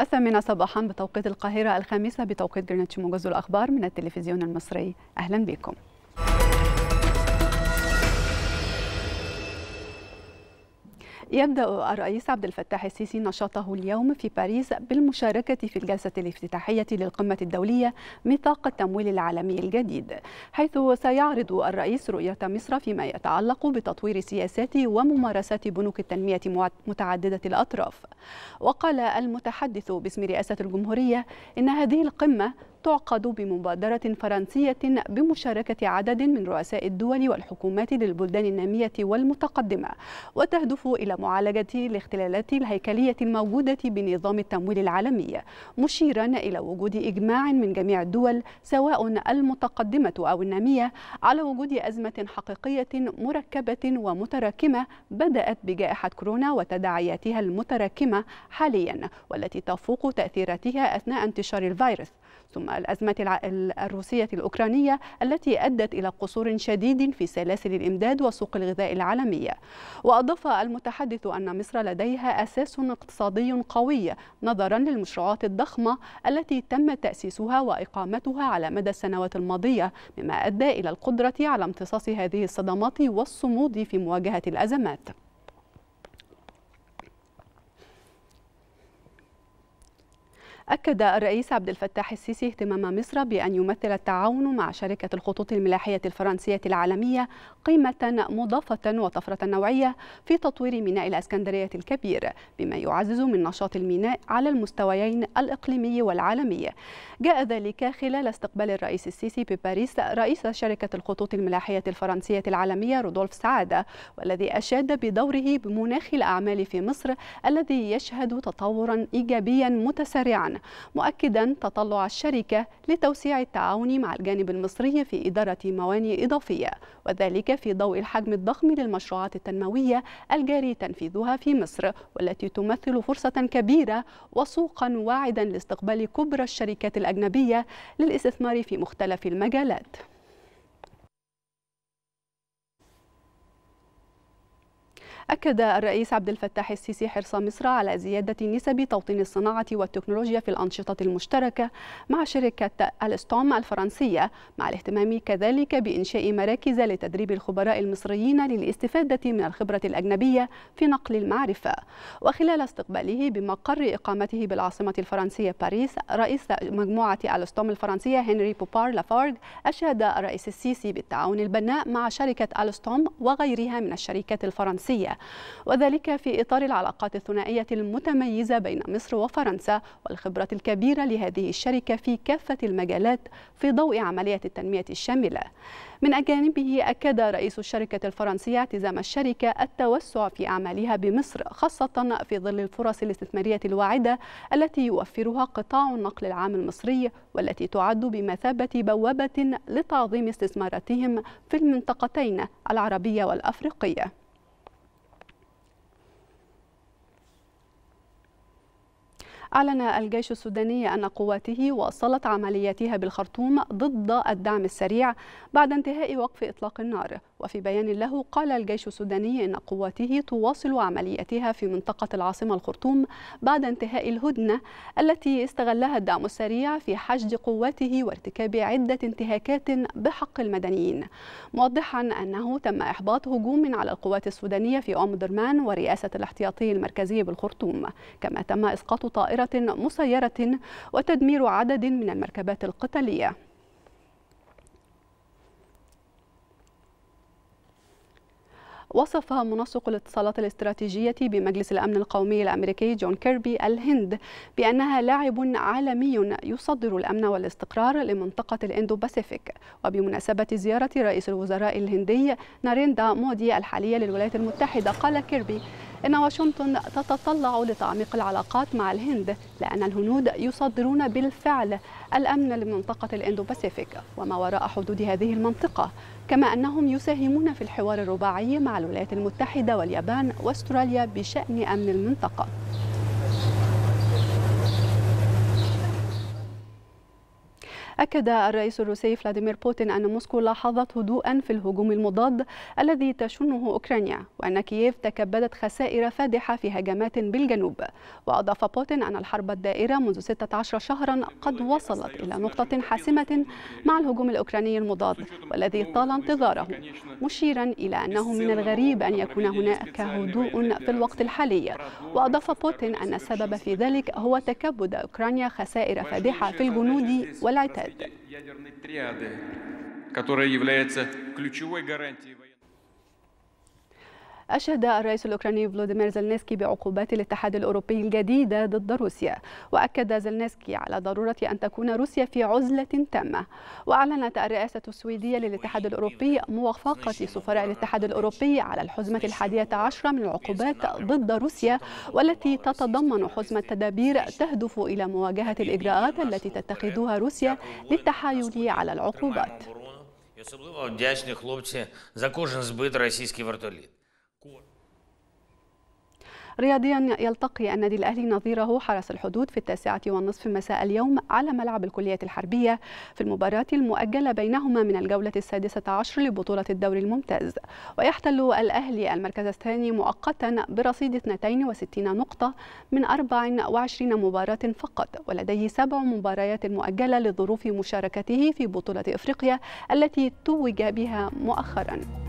الثامنة صباحا بتوقيت القاهرة الخامسة بتوقيت جرينتش موجز الأخبار من التلفزيون المصري. أهلا بكم. يبدأ الرئيس عبد الفتاح السيسي نشاطه اليوم في باريس بالمشاركة في الجلسة الافتتاحية للقمة الدولية ميثاق التمويل العالمي الجديد حيث سيعرض الرئيس رؤية مصر فيما يتعلق بتطوير سياسات وممارسات بنوك التنمية متعددة الأطراف. وقال المتحدث باسم رئاسة الجمهورية إن هذه القمة تعقد بمبادرة فرنسية بمشاركة عدد من رؤساء الدول والحكومات للبلدان النامية والمتقدمة وتهدف إلى معالجة الاختلالات الهيكلية الموجودة بنظام التمويل العالمي مشيرا إلى وجود إجماع من جميع الدول سواء المتقدمة أو النامية على وجود أزمة حقيقية مركبة ومتراكمة بدأت بجائحة كورونا وتداعياتها المتراكمة حاليا والتي تفوق تأثيراتها أثناء انتشار الفيروس. ثم الأزمة الروسية الأوكرانية التي أدت إلى قصور شديد في سلاسل الإمداد وسوق الغذاء العالمية. وأضاف المتحدث أن مصر لديها أساس اقتصادي قوي نظرا للمشروعات الضخمة التي تم تأسيسها وإقامتها على مدى السنوات الماضية مما أدى إلى القدرة على امتصاص هذه الصدمات والصمود في مواجهة الأزمات. أكد الرئيس عبد الفتاح السيسي اهتمام مصر بأن يمثل التعاون مع شركة الخطوط الملاحية الفرنسية العالمية قيمة مضافة وطفرة نوعية في تطوير ميناء الأسكندرية الكبير بما يعزز من نشاط الميناء على المستويين الإقليمي والعالمي. جاء ذلك خلال استقبال الرئيس السيسي بباريس رئيس شركة الخطوط الملاحية الفرنسية العالمية رودولف سعادة والذي أشاد بدوره بمناخ الأعمال في مصر الذي يشهد تطورا إيجابيا متسارعا. مؤكدا تطلع الشركة لتوسيع التعاون مع الجانب المصري في إدارة موانئ إضافية وذلك في ضوء الحجم الضخم للمشروعات التنموية الجاري تنفيذها في مصر والتي تمثل فرصة كبيرة وسوقا واعدا لاستقبال كبرى الشركات الأجنبية للاستثمار في مختلف المجالات. أكد الرئيس عبد الفتاح السيسي حرص مصر على زيادة نسب توطين الصناعة والتكنولوجيا في الأنشطة المشتركة مع شركة ألستوم الفرنسية مع الاهتمام كذلك بإنشاء مراكز لتدريب الخبراء المصريين للاستفادة من الخبرة الأجنبية في نقل المعرفة. وخلال استقباله بمقر إقامته بالعاصمة الفرنسية باريس رئيس مجموعة ألستوم الفرنسية هنري بوبار لافارغ أشاد الرئيس السيسي بالتعاون البناء مع شركة ألستوم وغيرها من الشركات الفرنسية. وذلك في إطار العلاقات الثنائية المتميزة بين مصر وفرنسا والخبرة الكبيرة لهذه الشركة في كافة المجالات في ضوء عملية التنمية الشاملة. من جانبه أكد رئيس الشركة الفرنسية اعتزام الشركة التوسع في أعمالها بمصر خاصة في ظل الفرص الاستثمارية الواعدة التي يوفرها قطاع النقل العام المصري والتي تعد بمثابة بوابة لتعظيم استثماراتهم في المنطقتين العربية والأفريقية. أعلن الجيش السوداني أن قواته واصلت عملياتها بالخرطوم ضد الدعم السريع بعد انتهاء وقف إطلاق النار. وفي بيان له قال الجيش السوداني أن قواته تواصل عملياتها في منطقة العاصمة الخرطوم بعد انتهاء الهدنة التي استغلها الدعم السريع في حشد قواته وارتكاب عدة انتهاكات بحق المدنيين. موضحا أنه تم إحباط هجوم على القوات السودانية في أم درمان ورئاسة الاحتياطي المركزي بالخرطوم كما تم إسقاط طائرة مسيرة وتدمير عدد من المركبات القتالية. وصف منسق الاتصالات الاستراتيجية بمجلس الأمن القومي الأمريكي جون كيربي الهند بأنها لاعب عالمي يصدر الأمن والاستقرار لمنطقة الإندو باسيفيك. وبمناسبة زيارة رئيس الوزراء الهندي ناريندا مودي الحالية للولايات المتحدة قال كيربي إن واشنطن تتطلع لتعميق العلاقات مع الهند لأن الهنود يصدرون بالفعل الأمن لمنطقة الإندو باسيفيك وما وراء حدود هذه المنطقة كما أنهم يساهمون في الحوار الرباعي مع الولايات المتحدة واليابان وأستراليا بشأن أمن المنطقة. أكد الرئيس الروسي فلاديمير بوتين أن موسكو لاحظت هدوءا في الهجوم المضاد الذي تشنه أوكرانيا وأن كييف تكبدت خسائر فادحة في هجمات بالجنوب. وأضاف بوتين أن الحرب الدائرة منذ 16 شهرا قد وصلت إلى نقطة حاسمة مع الهجوم الأوكراني المضاد والذي طال انتظاره مشيرا إلى أنه من الغريب أن يكون هناك هدوء في الوقت الحالي. وأضاف بوتين أن السبب في ذلك هو تكبد أوكرانيا خسائر فادحة في الجنود والعتاد. Которая является ключевой гарантией أشاد الرئيس الأوكراني فلوديمير زيلينسكي بعقوبات الاتحاد الأوروبي الجديدة ضد روسيا وأكد زيلينسكي على ضرورة أن تكون روسيا في عزلة تامة وأعلنت الرئاسة السويدية للاتحاد الأوروبي موافقة سفراء الاتحاد الأوروبي على الحزمة الحادية عشرة من العقوبات ضد روسيا والتي تتضمن حزمة تدابير تهدف إلى مواجهة الإجراءات التي تتخذها روسيا للتحايل على العقوبات. Особливо вдячні хлопці за кожен збит російський вертоліт. رياضيا يلتقي النادي الأهلي نظيره حرس الحدود في التاسعة والنصف مساء اليوم على ملعب الكلية الحربية في المباراة المؤجلة بينهما من الجولة السادسة عشر لبطولة الدوري الممتاز. ويحتل الأهلي المركز الثاني مؤقتا برصيد 62 نقطة من 24 مباراة فقط ولديه سبع مباريات مؤجلة لظروف مشاركته في بطولة إفريقيا التي توج بها مؤخرا.